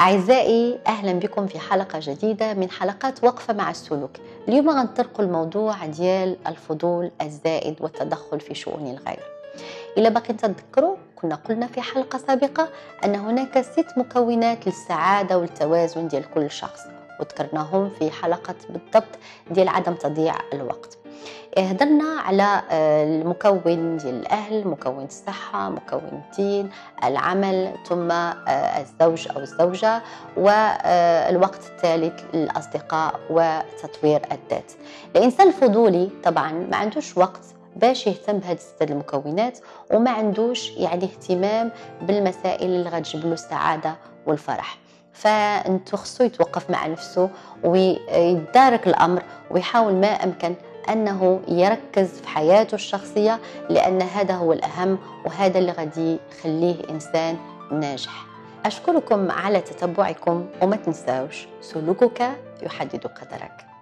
أعزائي أهلا بكم في حلقة جديدة من حلقات وقفة مع السلوك. اليوم غنطرقوا الموضوع ديال الفضول الزائد والتدخل في شؤون الغير. إلا باقي تذكروا كنا قلنا في حلقة سابقة أن هناك ست مكونات للسعادة والتوازن ديال كل شخص وذكرناهم في حلقة بالضبط ديال عدم تضييع الوقت. هدرنا على آه، المكون ديال الأهل مكون الصحة مكون الدين العمل ثم آه، الزوج أو الزوجة والوقت الثالث للأصدقاء وتطوير الذات. الإنسان الفضولي طبعا ما عندوش وقت باش يهتم بهذه الستة المكونات وما عندوش يعني اهتمام بالمسائل اللي غتجيب له السعادة والفرح. فأنتو خصو يتوقف مع نفسه ويدارك الأمر ويحاول ما أمكن أنه يركز في حياته الشخصية لأن هذا هو الأهم وهذا اللي غادي يخليه إنسان ناجح. أشكركم على تتبعكم وما تنساوش سلوكك يحدد قدرك.